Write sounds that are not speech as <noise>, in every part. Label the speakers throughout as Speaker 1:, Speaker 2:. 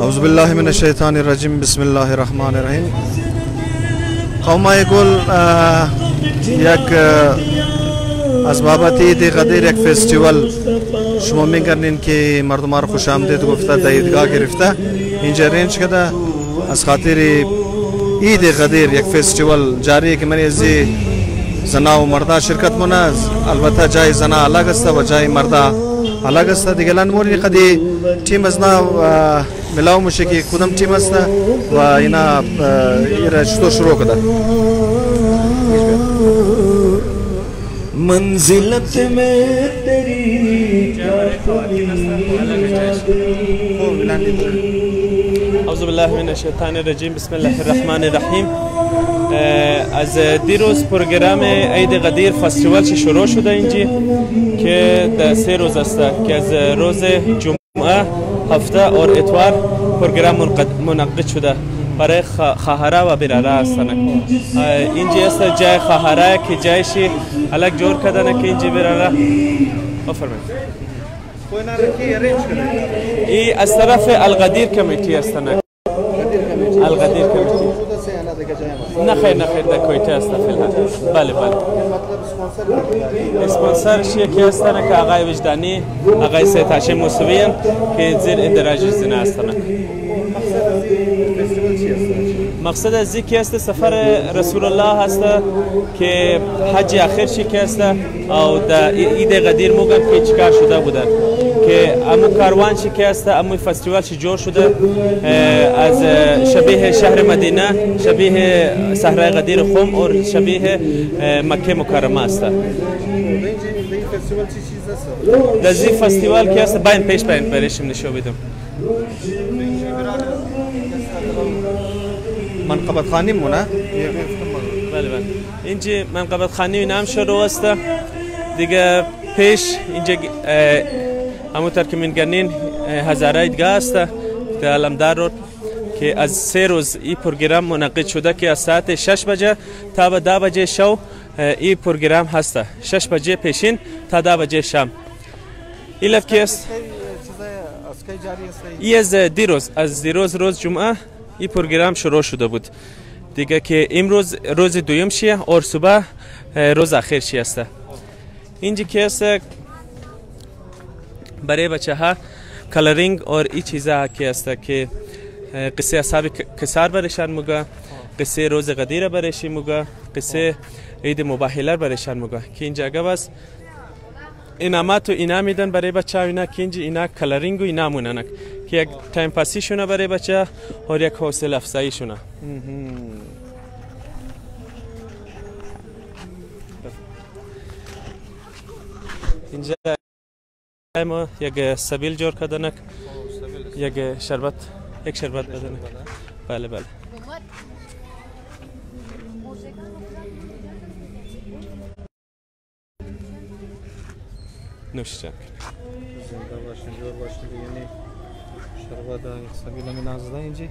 Speaker 1: اعوذ بالله من الشیطان الرجیم بسم الله الرحمن الرحیم۔ قومای گل یک اه، از بابت عید قدیر یک فستیوال شما میگردین که مردم رو خوش آمدید گفته در عیدگاه گرفته. اینجا رنج کده. از خاطر عید قدیر یک فستیوال جاری که من از زنا و مردا شرکت مونه. البته جای زنا الگ است و جای مردا Halagas diğerlerin var ya kadi team azna milav müşeki kudam team azna ve ina ira şuto şuru kadar.
Speaker 2: मंजिलत में तेरी क्या खुली यादें
Speaker 3: اعوذ بالله من الشیطان الرجیم بسم الله الرحمن الرحیم از دیروز پروگرام عید قدیر فستیوال چه شروع شده اینجا که در سه روز است که از روز جمعه هفته اور اتوار پروگرام منعقد شده برای خ- خواهره و براره هستند اه، اینجا است جای خواهره که جایشی الگ جور کردن که اینجا براره بفرمایید ای از طرف القدیر کمیتی هستند القدیر کمیتی نه خیر نه خیر در کویته هست فعلا بله بله. اسپانسرش یکی هستن که آقای وجدانی آقای سید هاشم موسوی که زیر اندراج زنه هستند مقصد از ذکر است سفر رسول الله هست که حج آخر چی که است او در عید قدیر موگن که چیکار شده بودن که امو کاروان چی که است امو فستیوال چی جور شده از شبیه شهر مدینه شبیه صحرای قدیر خم اور شبیه مکه مکرمه است. در زی فستیوال که است باین پیش باین برشم نشو بدم.
Speaker 1: منقبت خانی مونه؟
Speaker 3: بله بله. اینجا منقبت خانی و اینا هم شروع است. دیگه پیش اینجا همونطور که میگنین هزاره دیگه است در علمدار رو که از سه روز این پروگرام منعقد شده که از ساعت 6 بجه تا به 10 بجه شو این پروگرام هست 6 بجه پیشین تا 10 بجه شام این لفت که است ای از دیروز از دیروز روز جمعه این پروگرام شروع شده بود دیگه که امروز روز دویم شیه اور صبح روز آخر شیه است اینجا که است برای بچه ها coloring اور ای چیزا که است که قصه اصحاب کسا ره برشان مگه قصه روز غدیر برشی مگه قصه عید مباهله ره برشان مگه که اینجا بس انعامات و اینا میدن برای بچه اینا که اینجا اینا coloring و اینا که یک time pass ی شونه برای بچه اور یک حوصله افزایی شونه اینجا ما یک سبیل جور کردنک یک شربت یک شربت بدنک بله بله نوش جان
Speaker 1: زنده باشین جور باشین یعنی شربت سبیل من نازده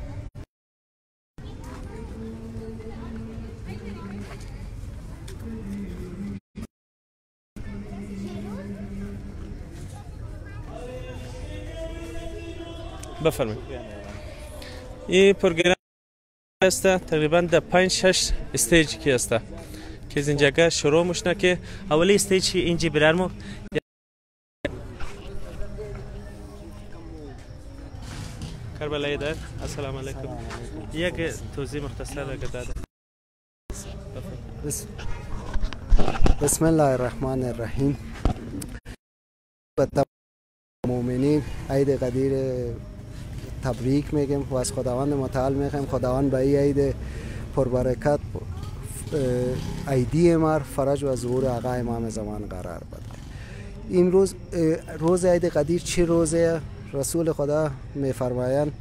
Speaker 3: بفرمایید. این program است تقریبا در 5 6 stage کی است که از اینجا شروع مشنا که اولی stage اینجا برارمو کربلای در. السلام علیکم. یک توضیح مختصر اگر داده.
Speaker 4: بسم, الله الرحمن الرحیم. مؤمنین عید قدیر تبریک میگیم. و از خداوند متعال میگیم خداوند به این عید پربرکت عیدی مر فرج و ظهور آقا امام زمان قرار بده. امروز روز عید قدیر چه روزه؟ رسول خدا میفرمایند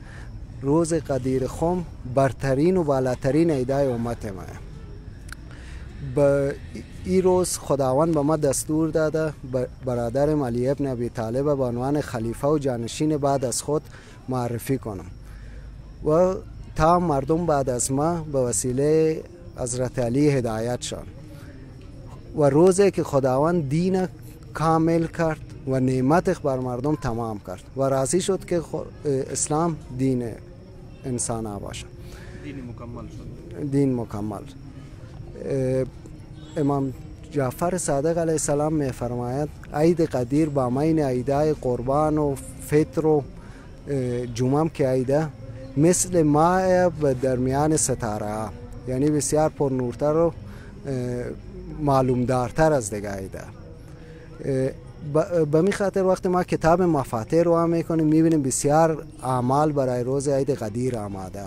Speaker 4: روز قدیر خم برترین و بالاترین عیدای امت ما به این روز خداوند به ما دستور داده برادرم علی ابن ابی طالب به عنوان خلیفه و جانشین بعد از خود معرفی کنم. و تا مردم بعد از ما به وسیله حضرت علی هدایت شان و روزی که خداوند دین کامل کرد و نعمتش بر مردم تمام کرد. و راضی شد که اسلام دین انسان باشه.
Speaker 1: دین مکمل شد.
Speaker 4: دین مکمل. امام جعفر صادق علیه السلام می فرماید عید قدیر با مین عیدای قربان و فطر و جمعه که عیده مثل ماه و درمیان ستاره. یعنی بسیار پر نورتر و معلوم دارتر از دیگه عیده به می خاطر وقتی ما کتاب مفاتح رو هم می‌کنیم می‌بینیم بسیار اعمال برای روز عید قدیر آماده.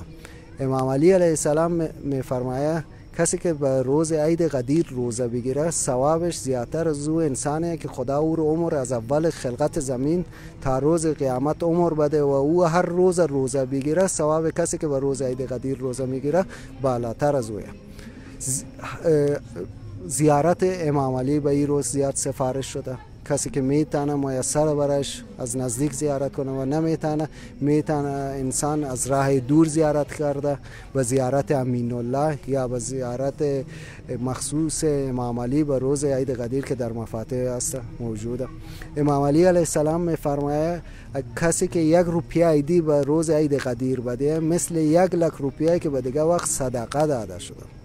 Speaker 4: امام علی علیه السلام میفرمایه کسی که به روز عید قدیر روزه بگیره ثوابش زیادتر از او انسانه که خدا او رو عمر از اول خلقت زمین تا روز قیامت عمر بده و او هر روز روزه بگیره ثواب کسی که به روز عید قدیر روزه می‌گیره بالاتر از اوه. زیارت امام علی به این روز زیاد سفارش شده. کسی که می‌تونه میسر برش از نزدیک زیارت کنه و نمی‌تونه می‌تونه انسان از راه دور زیارت کرده به زیارت امین الله یا به زیارت مخصوص امام علی به روز عید قدیر که در مفاتح است موجوده امام علی علیه السلام میفرمایه کسی که یک روپیه عیدی به روز عید قدیر بده مثل یک لک روپیه که به دیگه وقت صدقه داده شده.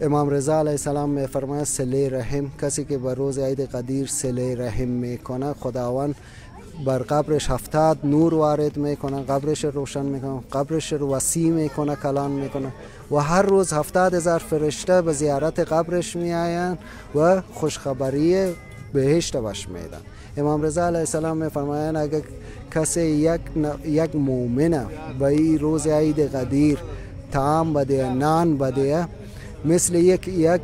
Speaker 4: امام رضا علیه السلام میفرماید سله رحم. کسی که به روز عید قدیر سله رحم می‌کنه خداوند بر قبرش هفتاد نور وارد می‌کنه قبرش روشن می‌کنه قبرش رو وسیع می‌کنه کلان می‌کنه و هر روز هفتاد هزار فرشته به زیارت قبرش میآیند و خوشخبری بهشت بش میدن امام رضا علیه السلام میفرمایند اگر کسی یک, یک مؤمنه به این روز عید قدیر تعام بده نان بده مثل یک یک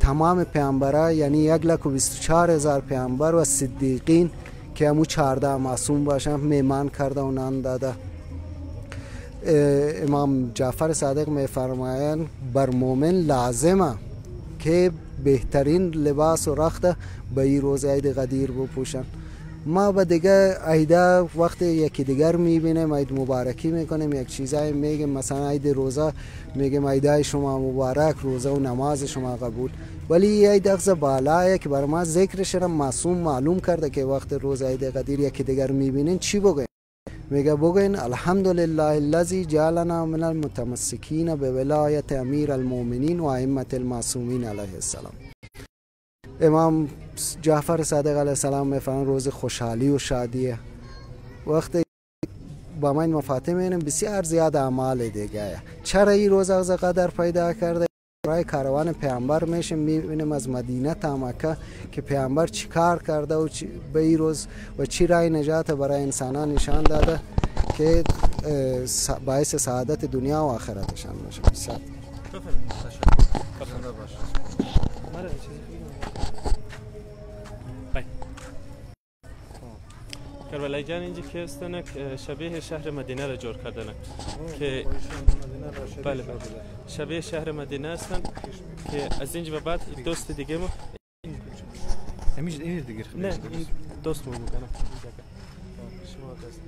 Speaker 4: تمام پیامبرا یعنی یک لک و بیست چهار هزار پیامبر و صدیقین که همو چارده معصوم باشن میمان کرده و نان داده. امام جعفر صادق می فرمایند بر مؤمن لازمه که بهترین لباس و رخت به این روز عید قدیر بپوشن. ما به دیگه عیده وقت یکی دیگر می‌بینیم عید مبارکی می‌کنیم یک چیزایی میگیم. مثلا عید روزه میگیم عیده شما مبارک روزه و نماز شما قبول. ولی عید اخذ بالایه که بر ما ذکرش را معصوم معلوم کرده که وقت روز عید قدیر یکی دیگر می‌بینین چی بگوین؟ میگه بگوین الحمدلله الذی جعلنا من المتمسکین به ولایت امیر المؤمنین و ائمه المعصومین علیه السلام. امام جعفر صادق علیه السلام میفرمان روز خوشحالی و شادیه. وقتی با من مفاتح می‌بینیم بسیار زیاد اعمال دیگه چرا این روز از قدر پیدا کرده؟ برای کاروان پیامبر میشیم می‌بینیم از مدینه تا مکه که پیامبر چی کار کرده و به این روز و چی رای نجات برای انسانان نشان داده که باعث سعادت دنیا و آخرتشان باشه.
Speaker 3: کربلای جان اینجا که هستن شبیه شهر مدینه را جور کردن که بله بله شبیه شهر مدینه هستن که از اینجا به بعد دوست دیگه ما
Speaker 1: همیشه این دیگه
Speaker 3: نه این دوست مو بکنم شما دوست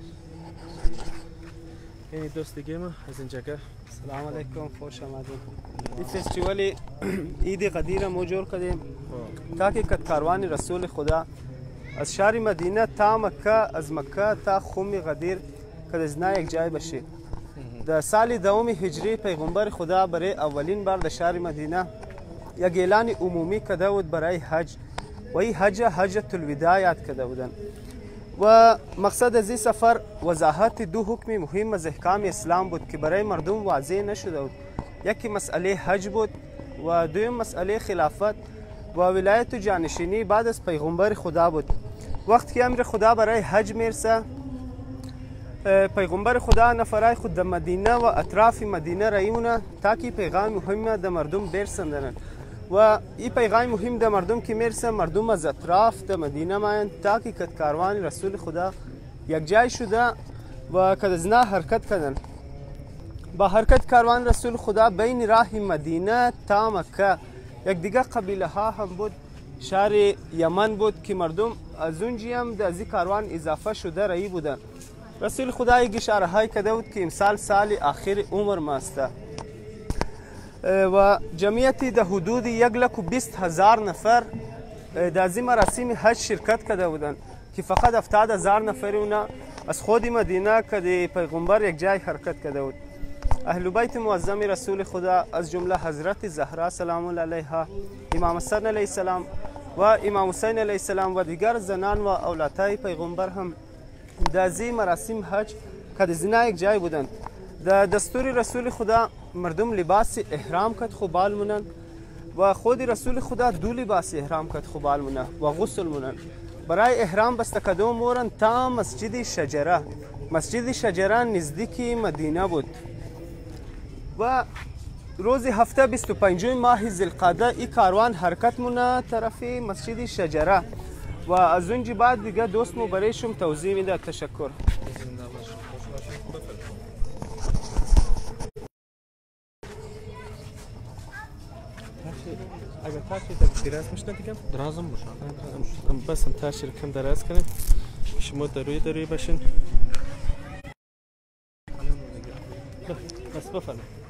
Speaker 3: این دوست دیگه ما از این جگه
Speaker 5: سلام علیکم خوش آمدید این فستیوال عید قدیر ما جور کردیم تاکه کاروان رسول خدا از شهر مدینه تا مکه از مکه تا خوم قدیر که از یک جای بشه در سال دوم هجری پیغمبر خدا برای اولین بار در شهر مدینه یک اعلان عمومی کرده بود برای حج. و این حج حجت الوداع یاد کرده بودن. و مقصد از این سفر وضاحت دو حکم مهم از احکام اسلام بود که برای مردم واضح نشده بود. یکی مسئله حج بود و دویم مسئله خلافت و ولایت جانشینی بعد از پیغمبر خدا بود. وقتی که امر خدا برای حج میرسه پیغمبر خدا نفرای خود در مدینه و اطراف مدینه رایمونه تا که پیغام مهم در مردم برسندن. و این پیغام مهم در مردم که میرسه مردم از اطراف در مدینه ماین تا که کت کاروان رسول خدا یک جای شده و کد از حرکت کردن. با حرکت کاروان رسول خدا بین راه مدینه تا مکه یک دیگه قبیله ها هم بود. شهر یمن بود که مردم از اونجی هم در از کاروان اضافه شده رایی بودن. رسول خدا یک اشاره کده بود که امسال سال آخر عمر ماسته و جمعیتی در حدود یک لک و بیست هزار نفر در از مراسم حج شرکت کرده بودند که فقط هفتاد هزار نفری اونا از خود مدینه که د پیغمبر یک جای حرکت کرده بود اهل بیت معظم رسول خدا از جمله حضرت زهرا سلام علیها امام حسن علیه السلام و امام حسین علیه السلام و دیگر زنان و اولادهای پیغمبر هم در این مراسم حج که زنا یک جای بودند. در دستور رسول خدا مردم لباس احرام کرد خوبال مونن و خود رسول خدا دو لباس احرام کرد خوبال مونه و غسل مونن. برای احرام بسته کدوم مورن تا مسجد شجره. مسجد شجره نزدیک مدینه بود و روز هفته 25 ماه ذوالقعده این کاروان حرکت مونه طرف مسجد شجره. و از اونجا بعد دیگه دوست مو برایشون توضیح میده. تشکر.
Speaker 6: اگر تاشی در دراز میشنه دیگه؟
Speaker 7: درازم باشه.
Speaker 6: بس هم تاشی کم دراز کنیم شما دروی دروی باشین. بس بفرمایید.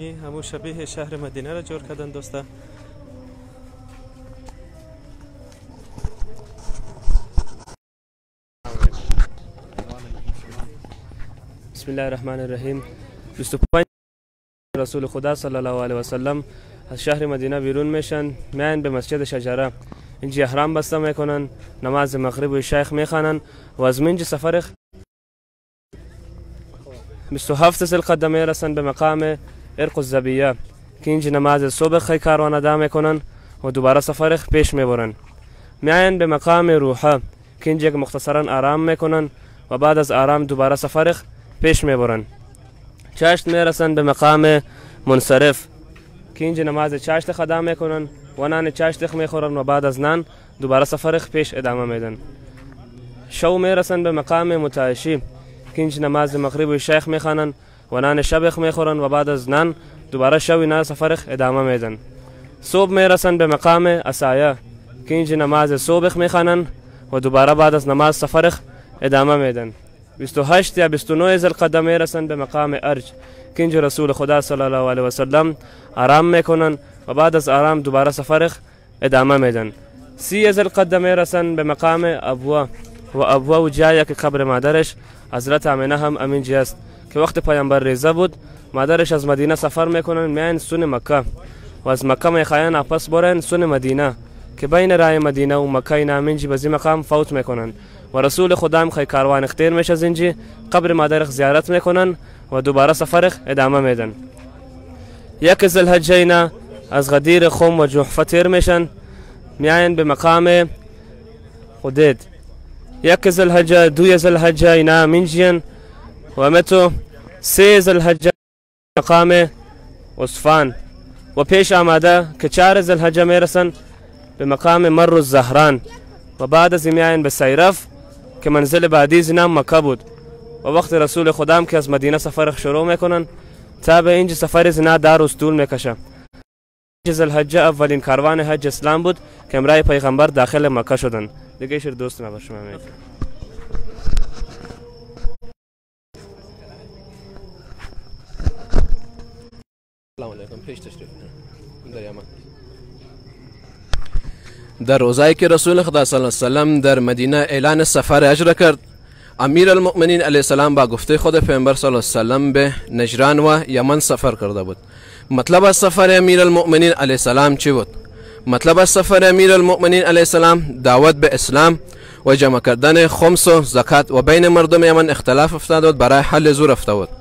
Speaker 6: این همون شبیه شهر مدینه را جور کردن دوستا. بسم الله الرحمن الرحیم 25 رسول خدا صلی الله علیه و سلم از شهر مدینه بیرون میشن میان به مسجد شجره. اینجا احرام بسته میکنن نماز مغرب و شیخ میخوانن. و از منج سفر 27 ذوالقعده میرسن به مقام ارق الزبیه که نماز صبح خی کاروان ادا می‌کنن و دوباره سفر پیش می‌برن میاین به مقام روحه که اینجا مختصرا آرام می‌کنن و بعد از آرام دوباره سفر پیش می‌برن چاشت می‌رسن به مقام منصرف که نماز چاشت خدا می‌کنن و نان چاشت می‌خورن و بعد از نان دوباره سفر پیش ادامه میدن شو می‌رسن به مقام متعشی که نماز مغرب و شیخ می‌خوانن و نان شبخ میخورن و بعد از نان دوباره شوی نان سفر ادامه میدن. صبح میرسن به مقام اسایه که اینجا نماز صبح میخوانن و دوباره بعد از نماز سفر ادامه میدن. 28 یا 29 ذوالقعده میرسن به مقام ارج که اینجا رسول خدا صلی الله علیه و سلم آرام میکنن و بعد از آرام دوباره سفر ادامه میدن. سی ذوالقعده میرسن به مقام ابوا و ابوا و جایی که قبر مادرش حضرت امینه هم امین است که وقت پیامبر ریزه بود مادرش از مدینه سفر میکنن میان سون مکه. و از مکه میخواین پس برن سون مدینه که بین رای مدینه و مکه اینا امینجی به مقام فوت میکنن. و رسول خدا هم خی کاروان اختیر میشه از اینجی قبر مادرش زیارت میکنن و دوباره سفر ادامه میدن. یک ذوالحجه اینا از غدیر خم و جحفه تیر میشن میاین به مقام خدید یک ذوالحجه دوی ذوالحجه اینا منجین و سه ذوالحجه مقام عصفان. و پیش آمده که چهار ذوالحجه میرسن به مقام مر الزهران. و بعد از میاین به سیرف که منزل بعدی زنام مکه بود. و وقت رسول خدام که از مدینه سفر شروع میکنن تا به اینجا سفر زنا دار استول میکشه. جز الحجه اولین کاروان حج اسلام بود که امرای پیغمبر داخل مکه شدن. دیگه شیر دوست ما شما میگم
Speaker 7: سلام علیکم پیش تشریف در یمن در روزایی که رسول خدا صلی الله علیه وسلم در مدینه اعلان سفر اجر کرد امیر المؤمنین علیه السلام با گفته خود پیامبر صلی الله علیه وسلم به نجران و یمن سفر کرده بود. مطلب از سفر امیر المؤمنین علیه السلام چی بود؟ مطلب از سفر امیر المؤمنین علیه السلام دعوت به اسلام و جمع کردن خمس و زکات و بین مردم یمن اختلاف افتاده بود برای حل زور افتاده بود.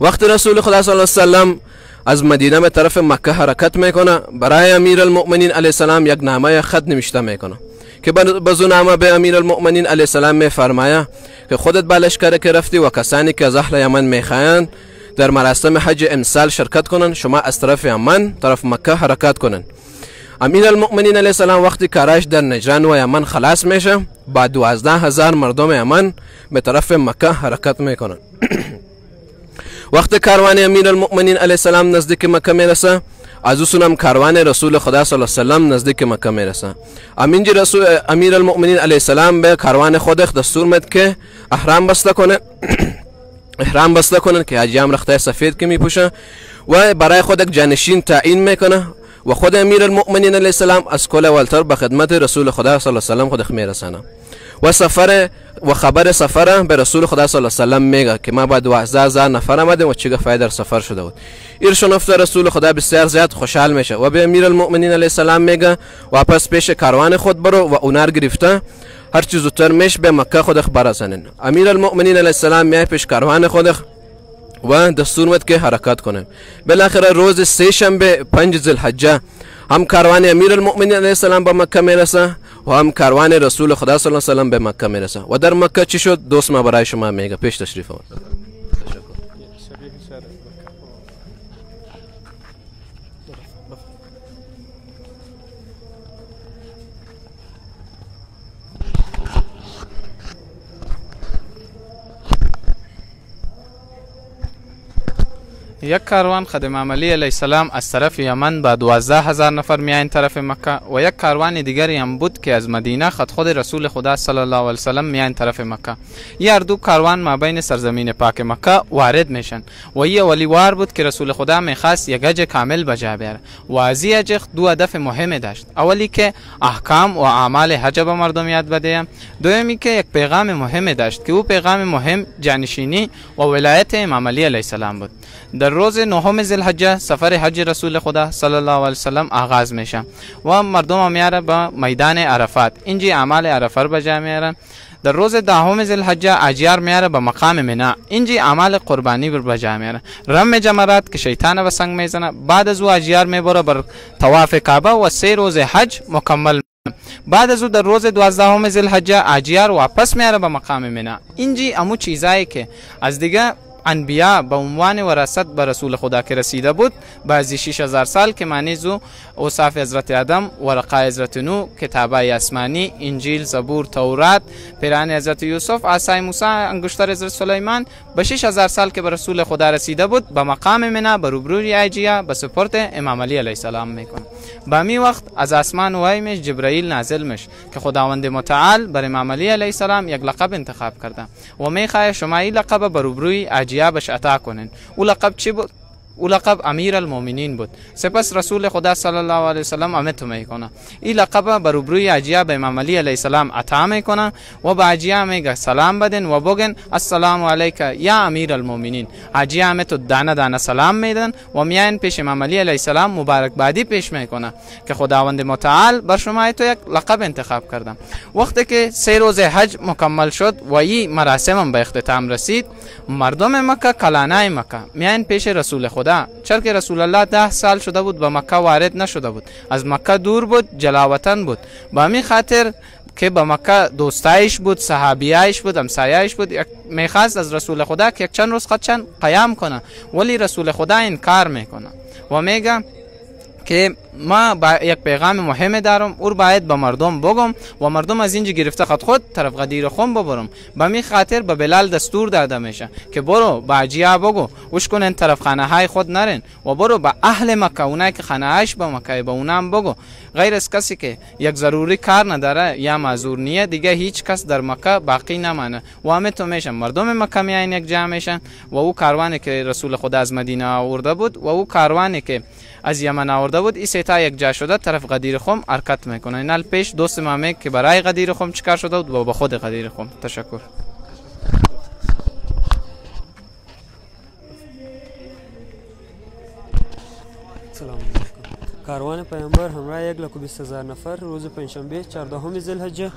Speaker 7: وقت رسول خدا صلی الله علیه وسلم از مدینه به طرف مکه حرکت می‌کنه. برای امیر المؤمنین علیه السلام یک نامه خط نوشته می‌کنه که بزو نامه به امیر المؤمنین علیه السلام میفرمایه که خودت به که رفتی و کسانی که از اهل یمن می‌خواین در مراسم حج امسال شرکت کنن. شما از طرف یمن طرف مکه حرکت کنن. امیر المؤمنین علیه السلام وقتی کاراش در نجران و یمن خلاص میشه با دوازده هزار مردم یمن به طرف مکه حرکت می‌کنن. <clears throat> وقت کاروان امیر المؤمنین علیه السلام نزدیک مکه میرسه از او سونم کاروان رسول خدا صلی الله علیه وسلم نزدیک مکه میرسه. امینجی رسول امیر المؤمنین علیه السلام به کاروان خودش دستور مد که احرام بسته کنه. <coughs> احرام بسته کنن که حجیام رخته سفید که میپوشه و برای خود یک جانشین تعیین میکنه و خود امیر المؤمنین علیه السلام از کل اولتر به خدمت رسول خدا صلی الله علیه وسلم خود میرسانه. و سفر و خبر سفر به رسول خدا صلی الله علیه وسلم میگه که ما با 12000 نفر آمدیم و چه فایده در سفر شده بود ایرشون افته رسول خدا بسیار زیاد خوشحال میشه و به امیر المؤمنین علیه السلام میگه واپس پیش کاروان خود برو و اونار گرفته هر چیز زودتر میش به مکه خود برسانن امیر المؤمنین علیه السلام میای پیش کاروان خود و دستور مد که حرکت کنه بالاخره روز سه شنبه پنج ذوالحجه هم کاروان امیر المؤمنین علیه السلام به مکه میرسه و هم کاروان رسول خدا صلی الله علیه وسلم به مکه میرسه. و در مکه چی شد؟ دوست ما برای شما میگه. پیش تشریف آورد
Speaker 8: یک کاروان خدم عملی علیه السلام از طرف یمن با دوازده هزار نفر میاین طرف مکه و یک کاروان دیگری هم بود که از مدینه خد خود رسول خدا صلی الله علیه وسلم میاین طرف مکه. یه هر دو کاروان ما بین سرزمین پاک مکه وارد میشن و یه ولی وار بود که رسول خدا میخواست یک حج کامل بجا بیاره و از این حج دو هدف مهم داشت. اولی که احکام و اعمال حج به مردم یاد بده. دومی که یک پیغام مهم داشت که او پیغام مهم جانشینی و ولایت امام علی علیه السلام بود. در روز نهم ذوالحجه سفر حج رسول خدا صلی الله علیه وسلم آغاز میشه و مردم میاره به میدان عرفات. اینجی اعمال عرفه رو بجا میارن در روز دهم ذوالحجه اجیار میاره به مقام منا اینجی اعمال قربانی بر بجا میاره. رم جمرات که شیطان به سنگ میزنه بعد از او اجیار میبره بر طواف کعبه و سه روز حج مکمل. بعد از او در روز دوازدهم ذوالحجه اجیار واپس میاره به مقام منا اینجی امو چیزایی که از دیگه انبیا به عنوان وراثت به رسول خدا که رسیده بود. بعضی 6000 سال که معنی زو اوصاف حضرت آدم ورقه حضرت نو کتابای آسمانی انجیل زبور تورات پیران حضرت یوسف عصای موسی انگشتر حضرت سلیمان به 6000 سال که به رسول خدا رسیده بود به مقام منا به روبروی اجیا به سپورت امام علی علیه السلام می‌کنه. به می وقت از آسمان وایمش جبرائیل نازل مش که خداوند متعال بر امام علی علیه السلام یک لقب انتخاب کرده. و می‌خواه شما این لقب به روبروی جيابش أتاكونن. ولقب تشيبو او لقب امیر المؤمنین بود. سپس رسول خدا صلی الله علیه وسلم امت می‌کنه. این لقب بر روبروی اجیا به امام علی علیه السلام عطا می‌کنه و به اجیا میگه سلام بدن و بگن السلام علیک یا امیر المؤمنین. اجیا امت دانه دانه سلام میدن و میان پیش امام علی علیه السلام مبارک بادی پیش می‌کنه که خداوند متعال بر شما تو یک لقب انتخاب کردم وقتی که سه روز حج مکمل شد و این مراسم به اختتام رسید مردم مکه کلانای مکه میان پیش رسول خدا خدا. چرا که رسول الله ده سال شده بود به مکه وارد نشده بود. از مکه دور بود جلاوطن بود. با همین خاطر که به مکه دوستایش بود صحابیایش بود همسایهایش بود میخواست از رسول خدا که یک چند روز خود چند قیام کنه. ولی رسول خدا انکار میکنه. و میگه که ما با یک پیغام مهم دارم او باید به مردم بگم و مردم از اینجا گرفته خود خود طرف غدیر خون ببرم. به می خاطر به بلال دستور داده میشه که برو با اجیا بگو وش کنن طرف خانه های خود نرن و برو به اهل مکه اونایی که خانه هاش به مکه به اونام بگو. غیر از کسی که یک ضروری کار نداره یا معذور نیه دیگه هیچ کس در مکه باقی نمانه. و همه تو میشن. مردم مکه میاین یک جمع میشن و او کاروانی که رسول خدا از مدینه آورده بود و او کاروانی که از یمن آورده بود این سیتا یک جا شده طرف قدیر خم حرکت میکنه. اینال پیش دوست ما که برای قدیر خم چیکار شده و به خود قدیر خم. تشکر.
Speaker 9: سلام علیکم. کاروان پیامبر همراه یک لک و بیست هزار نفر روز پنجشنبه چهاردهم ذوالحجه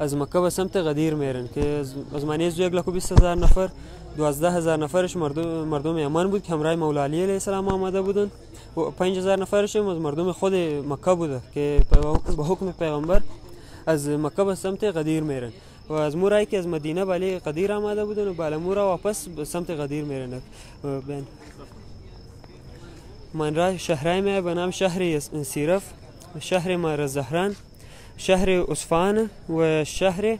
Speaker 9: از مکه به سمت غدیر میرن که از- منیز یک لک و بیست هزار نفر دوازده هزار نفرش مردم مردم یمن بود که همراه مولا علی علیه السلام آمده بودن پنج هزار نفرش هم از مردم خود مکه بوده که به- حکم پیغمبر از مکه به سمت غدیر میرن. و از مورایی که از مدینه بالی غدیر آمده بودن و بالا مورا واپس به سمت غدیر میرن. بین من را شهرهای ما به نام شهر سیرف شهر مار زهران شهر اصفهان و شهر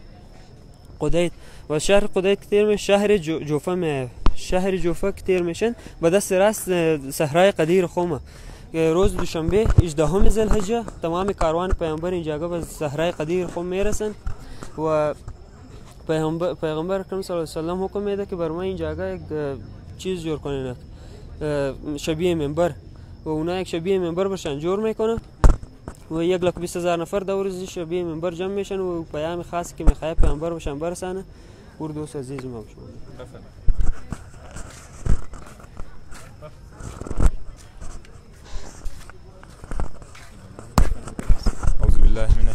Speaker 9: قدیت. و شهر کتیر می شهر جو- جوفه می شهر جوفه کتیر میشن به دست راست صحرای قدیر خومه روز دوشنبه 18 ذوالحجه تمام کاروان پیامبر اینجا به صحرای قدیر خوم میرسن و پیغمبر پیغمبر اکرم صلی الله علیه و سلم حکم میده که بر ما این جاگه یک چیز جور کنین اه، شبیه منبر. و اونا یک شبیه منبر برشن جور میکنه و یک لک بیست هزار نفر دور از شبیه منبر جمع میشن و پیام خاص که میخواه پیغمبر بشن برسانه. اور دوست عزیز ما. بشن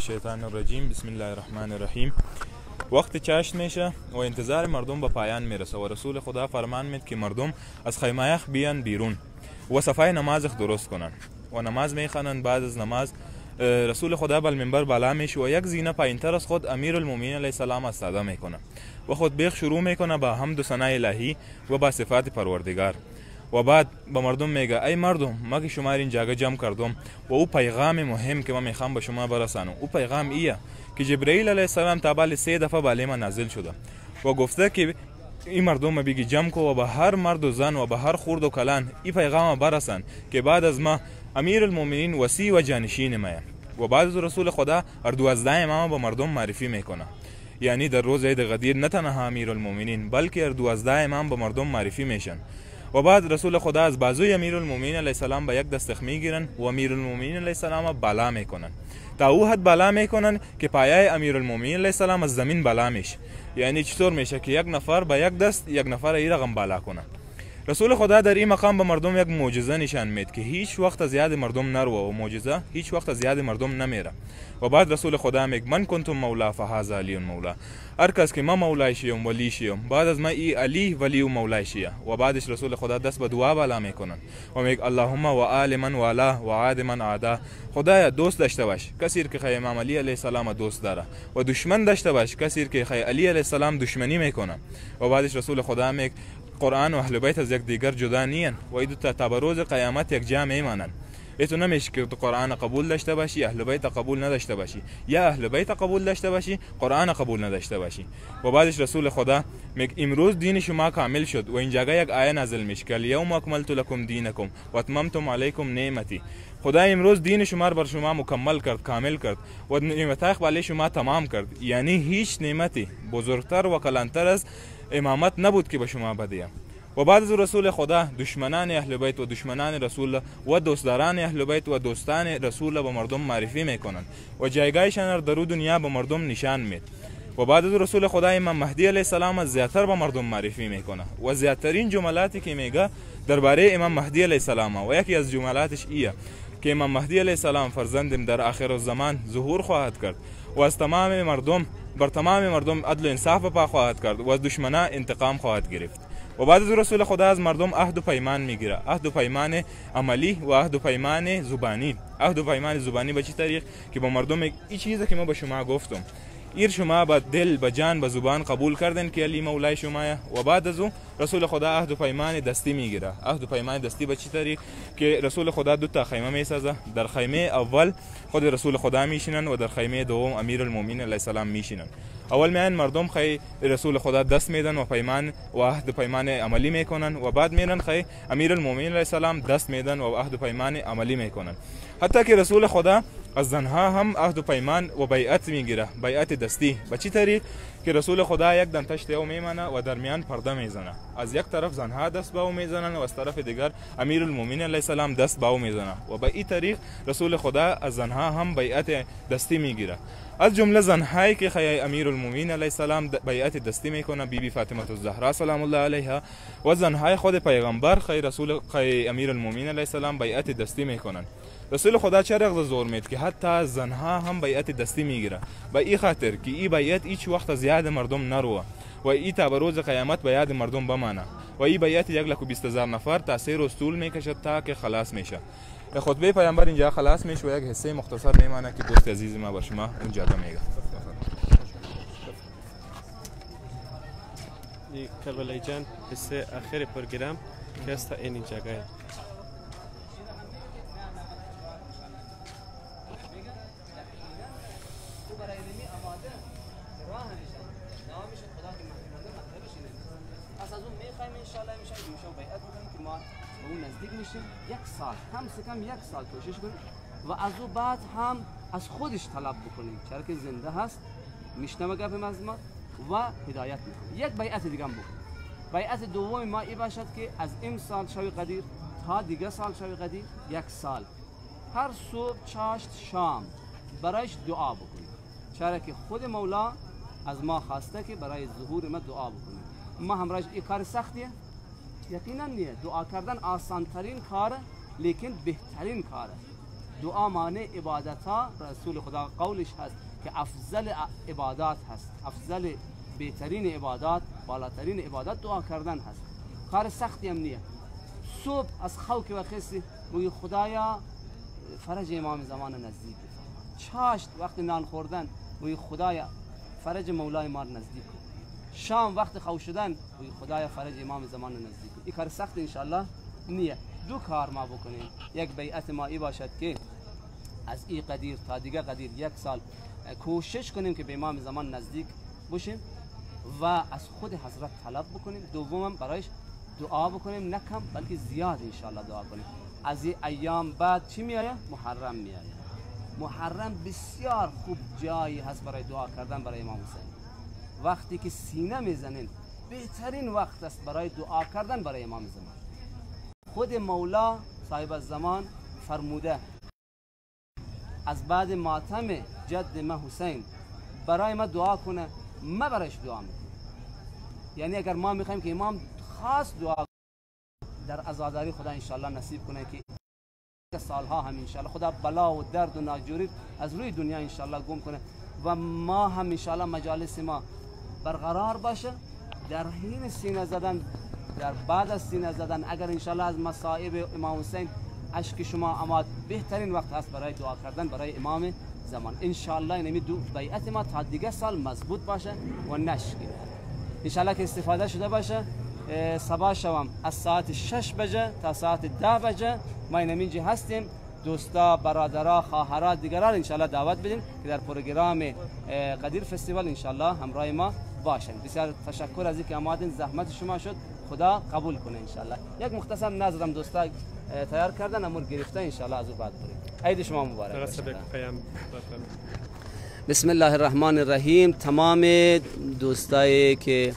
Speaker 10: الشیطان الرجیم بسم الله الرحمن الرحیم. وقت چاشت میشه و انتظار مردم به پایان می‌رسه و رسول خدا فرمان مید که مردم از خیمایخ بیان بیرون و صفای نمازخ درست کنن و نماز می‌خوانن. بعد از نماز رسول خدا بر منبر بالا میشه و یک زینه پایینتر از خود امیر المؤمنین علیه السلام استاده می‌کنه و خود بیخ شروع می‌کنه با حمد و ثنای الهی و با صفات پروردگار. و بعد به مردم میگه ای مردم ما که شما این جاگه جمع کردم و او پیغام مهم که ما میخوام به شما برسانم. او پیغام ایه که جبرئیل علیه السلام تا بالی سه دفعه بالی ما نازل شده و گفته که این مردم بگی جمع کو و به هر مرد و زن و به هر خورد و کلان این پیغام برسن که بعد از ما امیر المؤمنین وسیع و جانشین ما و بعد از رسول خدا هر دوازده امام به مردم معرفی میکنه. یعنی در روز عید غدیر نه تنها امیر المؤمنین بلکه هر دوازده امام به مردم معرفی میشن و بعد رسول خدا از بازوی امیر المؤمنین علیه السلام به یک دستخ میگیرن و امیر المؤمنین علیه السلام بالا میکنن. تا او حد بالا میکنن که پایه امیر المؤمنین علیه السلام از زمین بالا میشه. یعنی چطور میشه که یک نفر به یک دست یک نفر ای رقم بالا کنه رسول خدا در این مقام به مردم یک معجزه نشان مید که هیچ وقت از یاد مردم نروه و معجزه هیچ وقت از یاد مردم نمیره. و بعد رسول خدا میگه من کنتم مولا فهذا علی مولا. هر کس که ما مولای شیم ولی شیم. بعد از ما ای علی ولی و مولای شیه. و بعدش رسول خدا دست به دعا بالا میکنن. و میگه اللهم و آل من والا و عاد من عادا خدایا دوست داشته باش. کسی که خی امام علی علیه السلام دوست داره. و دشمن داشته باش. کسی که خی علی علیه السلام دشمنی میکنه. و بعدش رسول خدا میگه قرآن و اهل بیت از یک دیگر جدا نیین و ایدو تا تا به روز قیامت یک جمع میمانن ایتو نمیشه که تو قرآن قبول داشته باشی اهل بیت قبول نداشته باشی. یا اهل بیت قبول داشته باشی قرآن قبول نداشته باشی. و بعدش رسول خدا میگه امروز دین شما کامل شد و اینجا یک آیه نازل میشه که الیوم اکملت لکم دینکم و اتممتم علیکم نعمتی خدا امروز دین شما بر شما مکمل کرد کامل کرد و نعمتای برای شما تمام کرد. یعنی هیچ نعمتی بزرگتر و کلانتر از امامت نبود که به شما بدیم و بعد از رسول خدا دشمنان اهل بیت و دشمنان رسول و دوستداران اهل بیت و دوستان رسول به مردم معرفی میکنن و جایگاهشان را در دنیا به مردم نشان مید و بعد از رسول خدا امام مهدی علیه السلام زیاتر به مردم معرفی میکنه و زیاترین جملاتی که میگه درباره امام مهدی علیه السلام و یکی از جملاتش ایه که امام مهدی علیه السلام فرزندم در آخر الزمان ظهور خواهد کرد. و از تمام مردم بر تمام مردم عدل و انصاف پا خواهد کرد و از دشمنان انتقام خواهد گرفت. و بعد از رسول خدا از مردم عهد و پیمان می‌گیره عهد و پیمان عملی و عهد و پیمان زبانی. عهد و پیمان زبانی به چه طریق؟ که با مردم این چیزی که ما به شما گفتم. ایر شما به دل به جان به زبان قبول کردن که علی مولای شما و بعد از او رسول خدا عهد و پیمان دستی میگیره. عهد و پیمان دستی به چه طریق؟ که رسول خدا دو تا خیمه میسازه. در خیمه اول خود رسول خدا میشینن و در خیمه دوم امیر المؤمنین علیه السلام میشینن. اول میان مردم خی رسول خدا دست میدن و پیمان و عهد پیمان عملی میکنن و بعد میرن خی امیر المؤمنین علیه السلام دست میدن و عهد پیمان عملی میکنن. حتی که رسول خدا زنها هم عهد و پیمان و بیعت میگیره بیعت دستی به چی طریق که رسول خدا یک دم تشت أو میمانه و در میان پرده میزنه از یک طرف زنها دست به أو میزنن و از طرف دیگر امیر المؤمنین علیه السلام دست به أو میزنه و به این طریق رسول خدا از زنها هم بیعت دستی میگیره از جمله زنهایی که خیای امیر المؤمنین علیه السلام بیعت دستی میکنه بیبی بی فاطمة الزهرا سلام الله علیها. و زنهای خود پیغمبر خی رسول خی امیر المؤمنین علیه السلام بیعت دستی میکنن. رسول خدا چه رغز زور مید که حتی زنها هم بیعت دستی میگیره به این خاطر که این بیعت هیچ وقت از یاد مردم نروه و ای تا به روز قیامت به یاد مردم بمانه. و این بیعت یک لک و بیست هزار نفر تا سه روز طول میکشد تا که خلاص میشه. خطبه پیامبر اینجا خلاص میشه و یک حصه مختصر میمانه که دوست عزیز ما بر شما اونجا میگه
Speaker 3: کربلای جان حصه آخر پروگرام که است این جگه
Speaker 11: نزدیک میشیم یک سال کم سے کم یک سال کوشش کنیم و از او بعد هم از خودش طلب بکنیم. چرا که زنده هست میشنوه گپ از ما و هدایت می‌کنه. یک بیعت دیگه هم بکن بیعت دوم ما این باشد که از این سال شوی قدیر تا دیگه سال شوی قدیر یک سال. هر صبح چاشت شام برایش دعا بکنیم. چرا که خود مولا از ما خواسته که برای ظهور ما دعا بکنیم. ما همراهش این کار سختیه. یقینا نیه. دعا کردن آسان ترین کاره لیکن بهترین کاره دعا معنی عبادت ها رسول خدا قولش هست که افضل عبادات هست. افضل بهترین عبادات بالاترین عبادت دعا کردن هست. کار سختی هم نیه. صبح از خوک و خستی میگی خدایا فرج امام زمان نزدیک. بفرما چاشت وقت نان خوردن میگی خدایا فرج مولای ما نزدیک کن. شام وقت خو شدن خدایا فرج امام زمان نزدیک. این کار سخت انشالله نیه. دو کار ما بکنیم. یک بیعت ما ای باشد که از این قدیر تا دیگه قدیر یک سال کوشش کنیم که به امام زمان نزدیک باشیم و از خود حضرت طلب بکنیم. دومم برایش دعا بکنیم. نه کم بلکه زیاد انشالله دعا کنیم. از این ایام بعد چی میایه؟ محرم میایه محرم بسیار خوب جایی هست برای دعا کردن برای امام حسین. وقتی که سینه می‌زنین بهترین وقت است برای دعا کردن برای امام زمان. خود مولا صاحب الزمان فرموده از بعد ماتم جد ما حسین برای ما دعا کنه ما برایش دعا می‌کنم یعنی اگر ما می‌خوایم که امام خاص دعا در عزاداری خدا انشالله نصیب کنه که سالها هم انشالله خدا بلا و درد و ناجوری از روی دنیا انشالله گم کنه. و ما هم انشالله مجالس ما برقرار باشه. در حین سینه زدن در بعد از سینه زدن اگر انشالله از مصائب امام حسین اشک شما اماد بهترین وقت هست برای دعا کردن برای امام زمان. انشالله اینمی دو بیعت ما تا دیگه سال مضبوط باشه و نشکی انشالله که استفاده شده باشه صبح شوم از ساعت 6 بجه تا ساعت 10 بجه. ما اینجا هستیم. دوستا برادرها خواهرها دیگران انشالله دعوت بدیم که در پروگرام قدیر فستیوال انشالله همراه ما باشن. بسیار تشکر از اینکه آمدین زحمت شما شد. خدا قبول کنه انشالله یک مختصر نظرم دوستا تیار کردن امور گرفته انشالله از او بعد بریم. عید شما مبارک بسم الله الرحمن الرحیم. تمام دوستایی که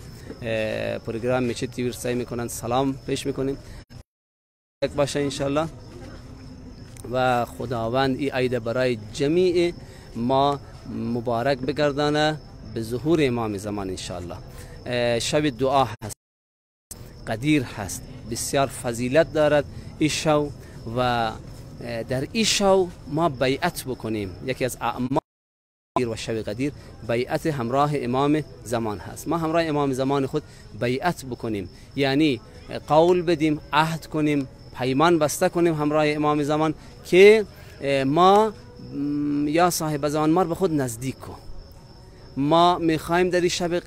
Speaker 11: پروگرام میچه تیوی سعی می‌کنن سلام پیش می‌کنیم یک باشه انشالله و خداوند ای عید برای جمیع ما مبارک بگردانه. به ظهور امام زمان انشالله شب دعا هست. قدیر هست. بسیار فضیلت دارد این شو و در این شو ما بیعت بکنیم. یکی از اعمال و شب قدیر بیعت همراه امام زمان هست. ما همراه امام زمان خود بیعت بکنیم. یعنی قول بدیم عهد کنیم پیمان بسته کنیم همراه امام زمان که ما یا صاحب زمان ما به خود نزدیک کن. ما می‌خوایم در شب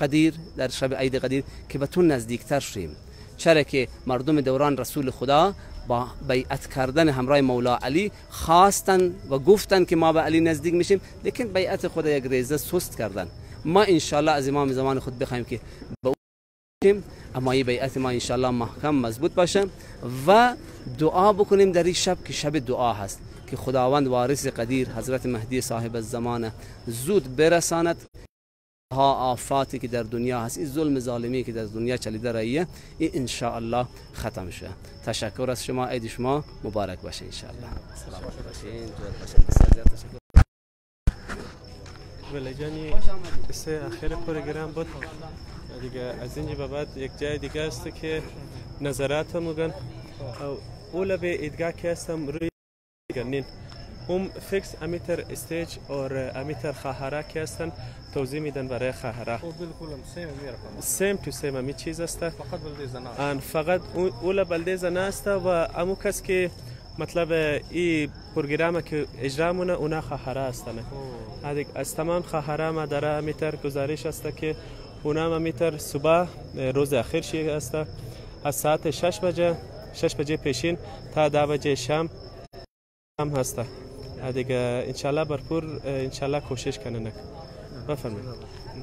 Speaker 11: قدیر در شب عید قدیر که به تو نزدیکتر شیم. چرا که مردم دوران رسول خدا با بیعت کردن همراه مولا علی خواستن و گفتن که ما به علی نزدیک میشیم لیکن بیعت خود یک ریزه سست کردن. ما انشالله از امام زمان خود بخوایم که به اما این بیعت ما انشالله محکم مضبوط باشه و دعا بکنیم در این شب که شب دعا هست. که خداوند وارث قدیر حضرت مهدی صاحب الزمان زود برساند. ها آفاتی که در دنیا هست این ظلم ظالمی که در دنیا چلیده رایه این انشاءالله ختم شه. تشکر از شما عید شما مبارک باشه انشاءالله. سلامت باشین
Speaker 3: ولی جانی سه آخر پروگرام بود. دیگه از اینجا به بعد یک جای دیگه است که نظرات میگن او اولا به ایدگاه که هستم روی گەنین. هم فکس ئەمیتر ئستێج ئۆر ئەمیتر خاهرا کێستن تەوزیمی دەن بەڕێ خاهرا. سم تو سێمەمی چیز ئەستا ئەن فقط ئو لە بەلدێزە ناستە و ئەموو کەسکی مطلب ای پرۆگرامە که اجرامونه اونا خاهرا هستنه هادیک از تمام خاهرا ما داره میتر گزارش هسته که اونا ما میتر صبح روز اخیر شی هسته. از ساعت 6 بجه 6 بجه پیشین تا 10 بجه شام هم هسته. دیگه انشالله برپور انشالله کوشش کنن بفرمایید.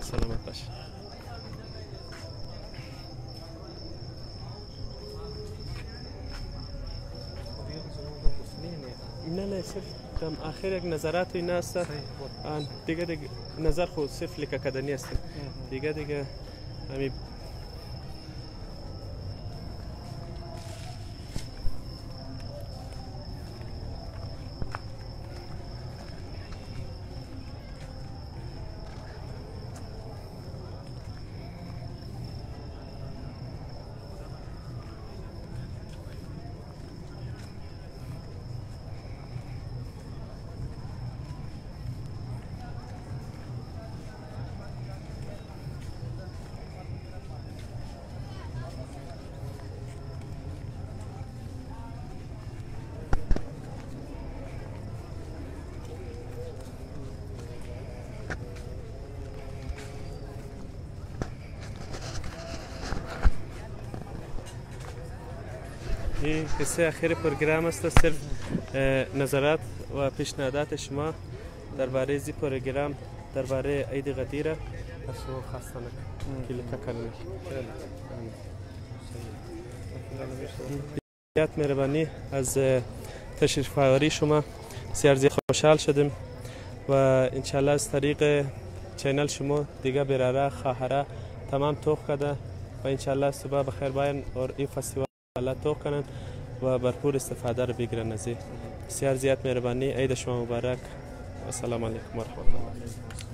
Speaker 3: سلامت باش. نه نه صرف دم آخر یک نظرات اینا است آن دیگه دیگه نظر خود صرف لیکه کدنی است دیگه دیگه همین این حصه اخیر program است. صرف نظرات و پیشنهادات شما درباره زی program درباره عید غدیره. از شما کردن بیات مهربانی از تشریف آوری شما. بسیار زیاد خوشحال شدیم و انشالله از طریق channel شما دیگه براره خواهره تمام توق کرده و انشالله صبح بخیر. باین اور این فستیوال الله توق کنن و بھرپور استفاده رو بگیرن از بسیار زیاد مهربانی. عید شما مبارک. السلام علیکم و رحمت الله.